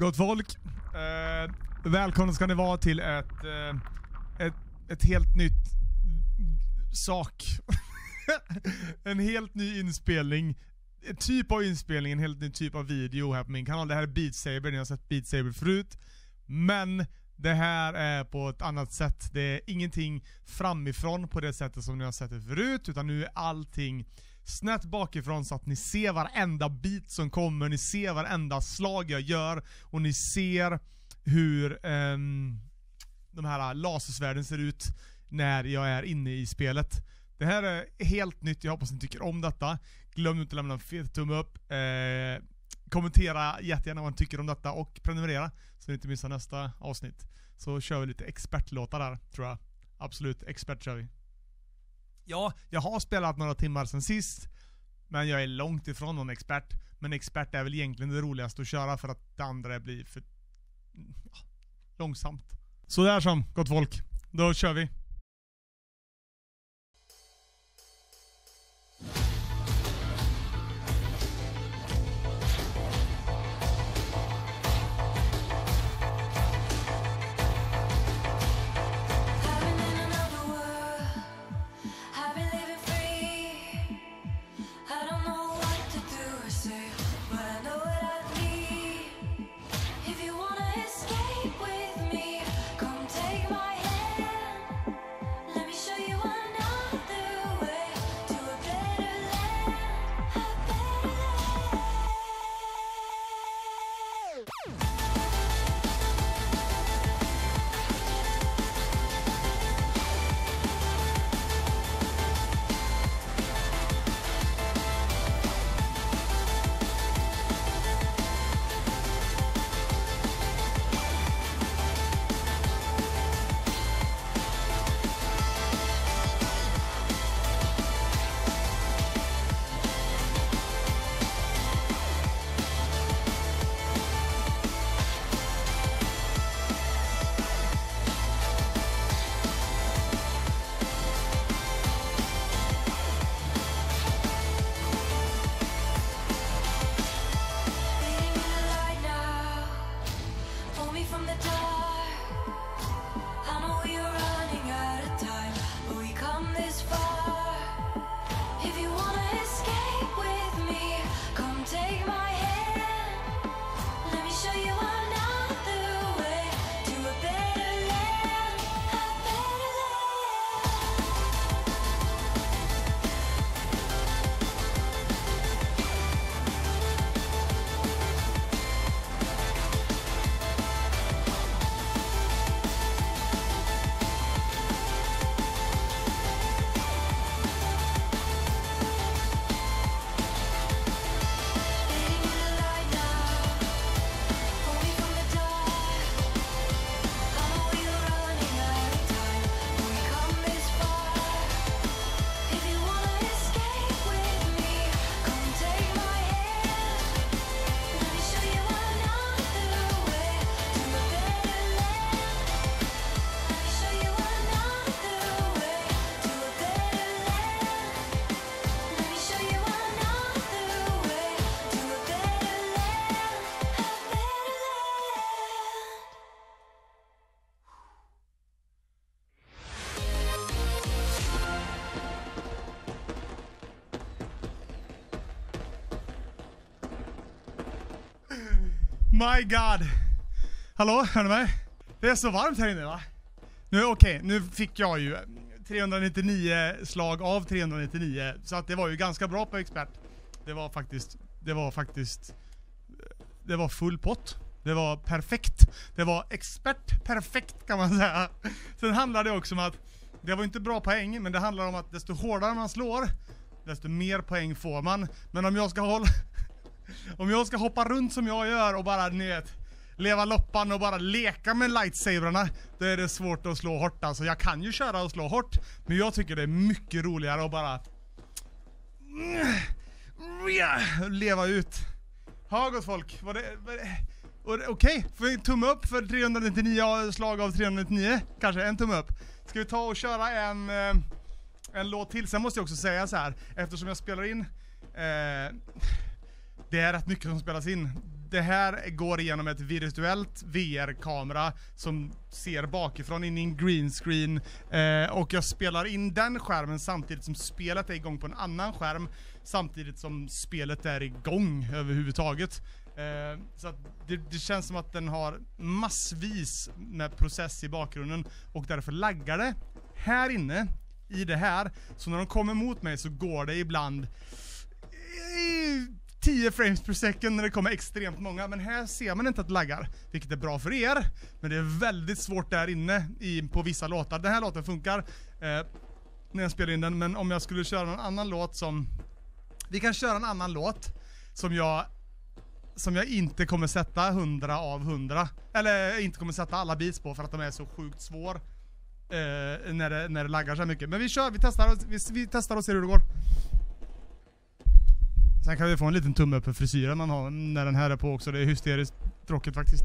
Gott folk. Eh, välkomna ska ni vara till ett, eh, ett, ett helt nytt sak. en helt ny inspelning. En typ av inspelning, en helt ny typ av video här på min kanal. Det här är Beat Saber, ni har sett Beat Saber förut. Men det här är på ett annat sätt. Det är ingenting framifrån på det sättet som ni har sett det förut, utan nu är allting snett bakifrån så att ni ser varenda bit som kommer, ni ser varenda slag jag gör och ni ser hur um, de här lasersvärden ser ut när jag är inne i spelet. Det här är helt nytt, jag hoppas ni tycker om detta. Glöm inte att lämna en fet tumme upp. Eh, kommentera jättegärna vad ni tycker om detta och prenumerera så ni inte missar nästa avsnitt. Så kör vi lite expertlåtar där, tror jag. Absolut, expert kör vi. Ja, jag har spelat några timmar sen sist. Men jag är långt ifrån någon expert. Men expert är väl egentligen det roligaste att köra för att det andra blir för ja, långsamt. Så där som, gott folk. Då kör vi. My God! Hallå, hör ni mig? Det är så varmt här inne va? Nu, okej, okay, nu fick jag ju 399 slag av 399, så att det var ju ganska bra på expert. Det var faktiskt, det var faktiskt, det var full pott. Det var perfekt. Det var expert perfekt kan man säga. Sen handlar det också om att, det var inte bra poäng, men det handlar om att desto hårdare man slår, desto mer poäng får man. Men om jag ska hålla om jag ska hoppa runt som jag gör och bara, ni vet, leva loppan och bara leka med lightsabrarna, då är det svårt att slå hårt alltså. Jag kan ju köra och slå hårt, men jag tycker det är mycket roligare att bara leva ut. Ha gott folk, var det... Okej, okay. får vi tumme upp för 399 slag av 399? Kanske, en tumme upp. Ska vi ta och köra en, eh, en låt till? Sen måste jag också säga så här eftersom jag spelar in eh, det är rätt mycket som spelas in. det här går igenom ett virtuellt VR-kamera som ser bakifrån in i en green screen eh, och jag spelar in den skärmen samtidigt som spelet är igång på en annan skärm samtidigt som spelet är igång överhuvudtaget. Eh, så att det, det, känns som att den har massvis med process i bakgrunden och därför laggar det här inne i det här. Så när de kommer mot mig så går det ibland 10 frames per second när det kommer extremt många, men här ser man inte att det laggar. Vilket är bra för er, men det är väldigt svårt där inne i, på vissa låtar. Den här låten funkar eh, när jag spelar in den, men om jag skulle köra någon annan låt som... Vi kan köra en annan låt som jag som jag inte kommer sätta 100 av 100. Eller inte kommer sätta alla beats på för att de är så sjukt svår. Eh, när, det, när det laggar så mycket. Men vi kör, vi testar, vi, vi testar och ser hur det går. Sen kan vi få en liten tumme upp för frisyren man har när den här är på också. Det är hysteriskt tråkigt faktiskt.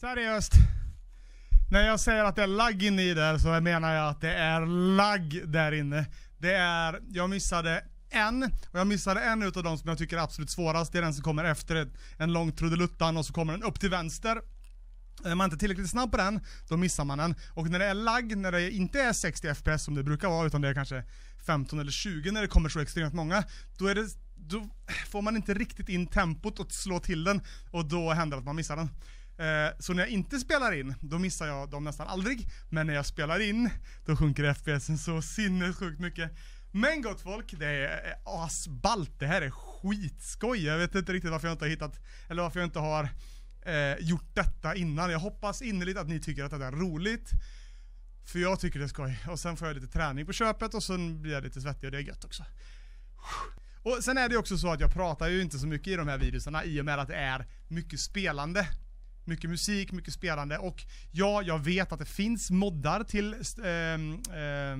Seriöst. När jag säger att det är lagg inne i där så menar jag att det är lagg där inne. Det är, jag missade en, och jag missade en utav de som jag tycker är absolut svårast. Det är den som kommer efter ett, en lång trudeluttan och så kommer den upp till vänster. Är man inte tillräckligt snabb på den, då missar man den. Och när det är lagg, när det inte är 60 FPS som det brukar vara, utan det är kanske 15 eller 20 när det kommer så extremt många, då är det då får man inte riktigt in tempot och slå till den och då händer det att man missar den. Eh, så när jag inte spelar in, då missar jag dem nästan aldrig. Men när jag spelar in, då sjunker FPSen så sinnessjukt mycket. Men gott folk, det är eh, asballt. Det här är skitskoj. Jag vet inte riktigt varför jag inte har hittat, eller varför jag inte har eh, gjort detta innan. Jag hoppas innerligt att ni tycker att det är roligt. För jag tycker det är skoj. Och sen får jag lite träning på köpet och sen blir jag lite svettig och det är gött också. Och sen är det också så att jag pratar ju inte så mycket i de här videorna i och med att det är mycket spelande. Mycket musik, mycket spelande. Och ja, jag vet att det finns moddar till eh, eh,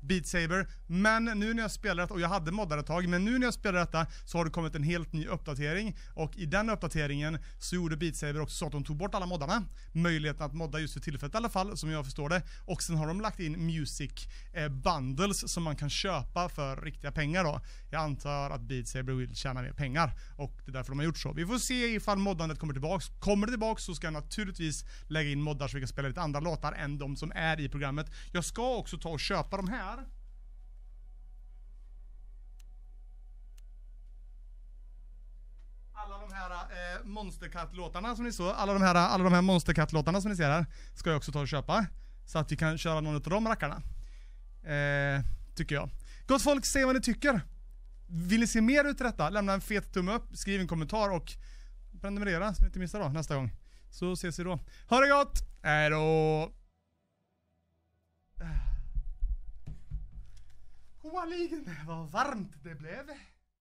Beat Saber. Men nu när jag spelar detta, och jag hade moddar ett tag, men nu när jag spelar detta så har det kommit en helt ny uppdatering. Och i den uppdateringen så gjorde Beat Saber också så att de tog bort alla moddarna. Möjligheten att modda just för tillfället i alla fall, som jag förstår det. Och sen har de lagt in music eh, bundles som man kan köpa för riktiga pengar då. Jag antar att Beat Saber vill tjäna mer pengar. Och det är därför de har gjort så. Vi får se ifall moddandet kommer tillbaks. Kommer det tillbaks så ska jag naturligtvis lägga in moddar så vi kan spela lite andra låtar än de som är i programmet. Jag ska också ta och köpa de här här eh, Monstercat-låtarna som ni såg, alla de här, alla de här Monstercat-låtarna som ni ser här, ska jag också ta och köpa. Så att vi kan köra någon av de rackarna. Eh, tycker jag. Gott folk, säg vad ni tycker. Vill ni se mer ut detta? Lämna en fet tumme upp, skriv en kommentar och prenumerera så ni inte missar då nästa gång. Så ses vi då. Ha det gott! Hejdå! Ah. Vad varmt det blev.